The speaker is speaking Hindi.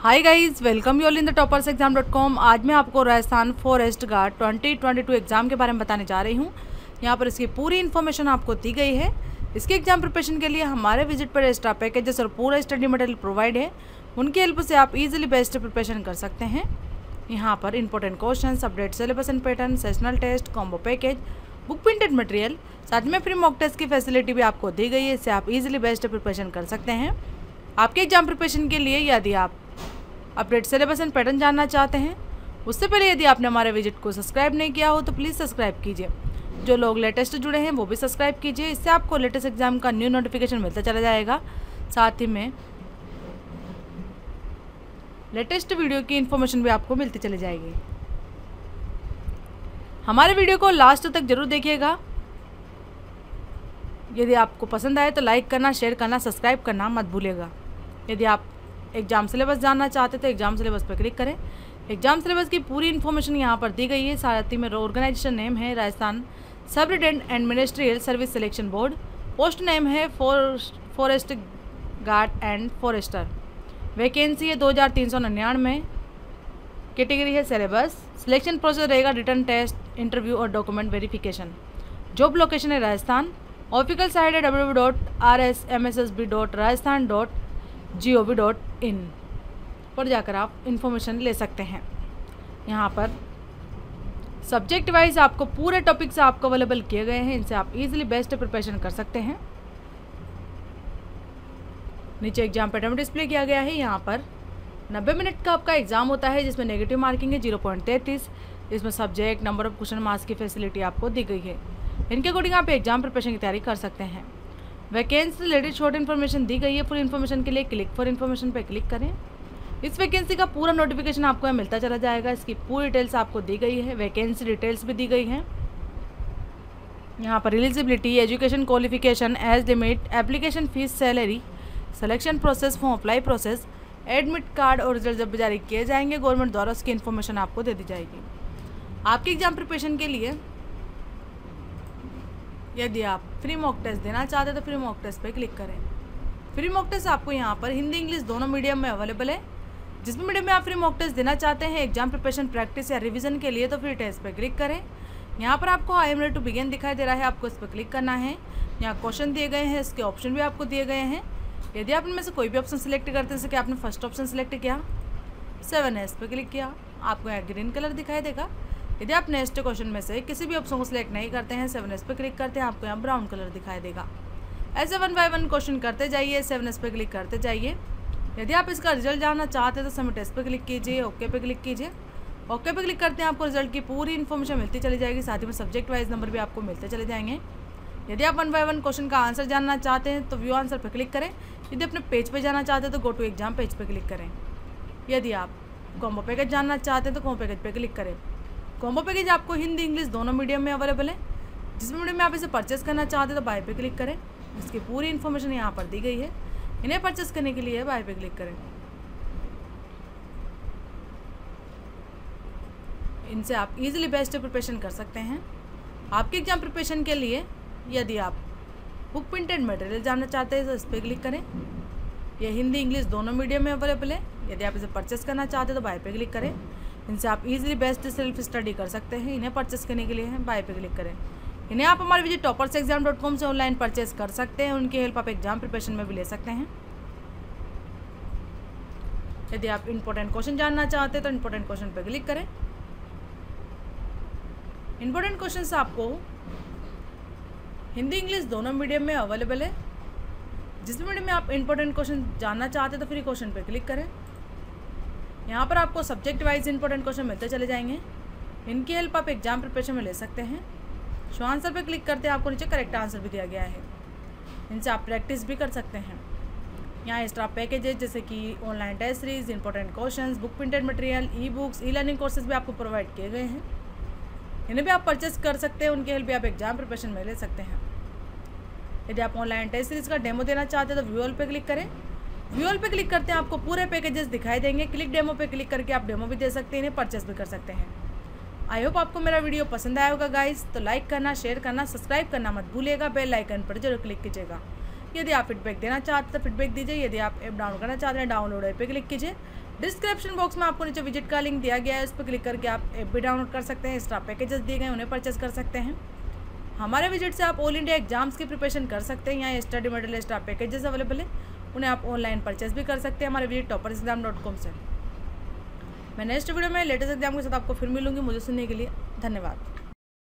Hi guys welcome you all in the toppers exam dot com आज मैं आपको राजस्थान फॉरेस्ट गार्ड 2022 एग्ज़ाम के बारे में बताने जा रही हूँ। यहाँ पर इसकी पूरी इन्फॉर्मेशन आपको दी गई है। इसके एग्ज़ाम प्रिपरेशन के लिए हमारे विज़िट पर एक्स्ट्रा पैकेजेस और पूरा स्टडी मटेरियल प्रोवाइड है। उनकी हेल्प से आप इजीली बेस्ट प्रिपरेशन कर सकते हैं। यहाँ पर important question update syllabus and pattern sessional test combo package book printed material साथ में फ्री मॉक टेस्ट की फैसिलिटी भी आपको दी गई है। इससे आप इजीली बेस्ट प्रिपरेशन कर सकते हैं। आपके एग्ज़ाम प्रिपरेशन के लिए यदि आप अपडेट सिलेबस एंड पैटर्न जानना चाहते हैं? उससे पहले यदि आपने हमारे विज़िट को सब्सक्राइब नहीं किया हो तो प्लीज़ सब्सक्राइब कीजिए। जो लोग लेटेस्ट जुड़े हैं, वो भी सब्सक्राइब कीजिए। इससे आपको लेटेस्ट एग्ज़ाम का न्यू नोटिफिकेशन मिलता चला जाएगा। साथ ही में लेटेस्ट वीडियो की इन्फॉर्मेशन भी आपको मिलती चली जाएगी। हमारे वीडियो को लास्ट तक ज़रूर देखिएगा। यदि आपको पसंद आए तो लाइक करना, शेयर करना, सब्सक्राइब करना मत भूलिएगा। यदि आप एग्ज़ाम सिलेबस जानना चाहते तो एग्ज़ाम सिलेबस पर क्लिक करें। एग्ज़ाम सिलेबस की पूरी इन्फॉर्मेशन यहाँ पर दी गई है। ही में ऑर्गेनाइजेशन नेम है Rajasthan subordinate and ministerial service selection board post name है forest guard and forester vacancy है दो हज़ार तीन सौ निन्यानवे कैटेगरी है सिलेबस सिलेक्शन प्रोसेस रहेगा रिटर्न टेस्ट इंटरव्यू और डॉक्यूमेंट वेरिफिकेशन जॉब लोकेशन है राजस्थान। ऑफिकल साइट है W dot R S M S S B dot Rajasthan dot G O V dot in पर जाकर आप इन्फॉर्मेशन ले सकते हैं। यहाँ पर सब्जेक्ट वाइज आपको पूरे टॉपिक्स आपको अवेलेबल किए गए हैं, इनसे आप इजीली बेस्ट प्रिपरेशन कर सकते हैं। नीचे एग्ज़ाम पैटर्न डिस्प्ले किया गया है, यहाँ पर 90 मिनट का आपका एग्ज़ाम होता है, जिसमें नेगेटिव मार्किंग है ज़ीरो पॉइंट तैंतीस इसमें subject number of question marks की फैसिलिटी आपको दी गई है। इनके अकॉर्डिंग आप एग्ज़ाम प्रिपरेशन की तैयारी कर सकते हैं। वैकेंसी रिलेटेड शॉर्ट इन्फॉर्मेशन दी गई है फुल इन्फॉर्मेशन के लिए क्लिक फॉर इन्फॉर्मेशन पर क्लिक करें। इस वैकेंसी का पूरा नोटिफिकेशन आपको यहाँ मिलता चला जाएगा। इसकी पूरी डिटेल्स आपको दी गई है वैकेंसी डिटेल्स भी दी गई हैं। यहाँ पर eligibility education qualification age limit application fees salary selection process form apply process admit card और रिज़ल्ट जब जारी किए जाएँगे गवर्नमेंट द्वारा उसकी इन्फॉर्मेशन आपको दे दी जाएगी। आपके एग्ज़ाम प्रिपरेशन के लिए यदि आप फ्री मॉक टेस्ट देना चाहते हैं तो फ्री मॉक टेस्ट पर क्लिक करें। फ्री मॉक टेस्ट आपको यहाँ पर हिंदी, इंग्लिश दोनों मीडियम में अवेलेबल है। जिस भी मीडियम में आप फ्री मॉक टेस्ट देना चाहते हैं एग्ज़ाम प्रिपरेशन प्रैक्टिस या रिवीजन के लिए तो फ्री टेस्ट पर क्लिक करें। यहाँ पर आपको I am ready to begin दिखाई दे रहा है, आपको इस पर क्लिक करना है। यहाँ क्वेश्चन दिए गए हैं, इसके ऑप्शन भी आपको दिए गए हैं। यदि आप इनमें से कोई भी ऑप्शन सिलेक्ट करते हैं, जैसे कि आपने फ़र्स्ट ऑप्शन सिलेक्ट किया सेवन है, इस पर क्लिक किया, आपको यहाँ ग्रीन कलर दिखाई देगा। यदि आप नेक्स्ट क्वेश्चन में से किसी भी ऑप्शन को सिलेक्ट नहीं करते हैं सेवन एस पर क्लिक करते हैं, आपको यहाँ ब्राउन कलर दिखाई देगा। ऐसे वन बाय वन क्वेश्चन करते जाइए सेवन एस पर क्लिक करते जाइए। यदि आप इसका रिज़ल्ट जानना चाहते हैं तो सबमिट एस पर क्लिक कीजिए ओके पे क्लिक कीजिए। ओके पे क्लिक करते हैं, आपको रिज़ल्ट की पूरी इन्फॉर्मेशन मिलती चली जाएगी, साथ ही में सब्जेक्ट वाइज नंबर भी आपको मिलते चले जाएँगे। यदि आप वन बाय वन क्वेश्चन का आंसर जानना चाहते हैं तो व्यू आंसर पर क्लिक करें। यदि अपने पेज पे जाना चाहते हैं तो गो टू एग्ज़ाम पेज पे क्लिक करें। यदि आप कॉम्बो पैकेज जानना चाहते हैं तो कॉम्बो पैकेज पर क्लिक करें। कॉम्बो पैकेज आपको हिंदी इंग्लिश दोनों मीडियम में अवेलेबल है। जिस मीडियम में आप इसे परचेस करना चाहते हैं तो बाय पे क्लिक करें। इसकी पूरी इन्फॉर्मेशन यहाँ पर दी गई है। इन्हें परचेस करने के लिए बाय पे क्लिक करें। इनसे आप इजीली बेस्ट प्रिपरेशन कर सकते हैं। आपके एग्ज़ाम प्रिपरेशन के लिए यदि आप बुक प्रिंटेड मटेरियल जानना चाहते हैं तो इस पर क्लिक करें। यह हिंदी इंग्लिश दोनों मीडियम में अवेलेबल है। यदि आप इसे परचेस करना चाहते हैं तो बाय पे क्लिक करें। इनसे आप इजीली बेस्ट सेल्फ स्टडी कर सकते हैं, इन्हें परचेस करने के लिए बाय पे क्लिक करें। इन्हें आप हमारे visit toppers exam dot com से ऑनलाइन परचेस कर सकते हैं, उनकी हेल्प आप एग्ज़ाम प्रिपरेशन में भी ले सकते हैं। यदि आप इंपॉर्टेंट क्वेश्चन जानना चाहते हैं तो इंपॉर्टेंट क्वेश्चन पर क्लिक करें। इंपॉर्टेंट क्वेश्चन आपको हिंदी, इंग्लिश दोनों मीडियम में अवेलेबल है। जिस मीडियम में आप इंपॉर्टेंट क्वेश्चन जानना चाहते हैं तो फ्री क्वेश्चन पर क्लिक करें। यहाँ पर आपको सब्जेक्ट वाइज इंपॉर्टेंट क्वेश्चन मिलते चले जाएँगे। इनकी हेल्प आप एग्ज़ाम प्रिपरेशन में ले सकते हैं। शो आंसर पर क्लिक करते हैं आपको नीचे करेक्ट आंसर भी दिया गया है। इनसे आप प्रैक्टिस भी कर सकते हैं। यहाँ एक्स्ट्रा पैकेजेस जैसे कि online test series important questions book printed material e books e learning courses भी आपको प्रोवाइड किए गए हैं। इन्हें भी आप परचेस कर सकते हैं, उनकी हेल्प भी आप एग्ज़ाम प्रिपरेशन में ले सकते हैं। यदि आप ऑनलाइन टेस्ट सीरीज़ का डेमो देना चाहते हैं तो व्यूअल पे क्लिक करें। व्यूअल पे क्लिक करते हैं, आपको पूरे पैकेजेस दिखाई देंगे। क्लिक डेमो पे क्लिक करके आप डेमो भी दे सकते हैं परचेस भी कर सकते हैं। आई होप आपको मेरा वीडियो पसंद आया होगा गाइस तो लाइक करना शेयर करना सब्सक्राइब करना मत भूलिएगा। बेल आइकन पर ज़रूर क्लिक कीजिएगा। यदि आप फीडबैक देना चाहते तो फीडबैक दीजिए। यदि आप ऐप डाउनलोड करना चाहते हैं डाउनलोड ऐप पे क्लिक कीजिए। डिस्क्रिप्शन बॉक्स में आपको नीचे विज़िट का लिंक दिया गया है। उस पर क्लिक करके आप ऐप भी डाउनलोड कर सकते हैं। एक्स्ट्रा पैकेजेस दिए गए उन्हें परचेस कर सकते हैं। हमारे विज़िट से आप ऑल इंडिया एग्ज़ाम्स की प्रिपरेशन कर सकते हैं। यहाँ study material extra packages available है। उन्हें आप ऑनलाइन परचेज भी कर सकते हैं हमारे visit topper exam dot com से। मैं नेक्स्ट वीडियो में लेटेस्ट एग्ज़ाम के साथ आपको फिर मिलूँगी, मुझे सुनने के लिए धन्यवाद।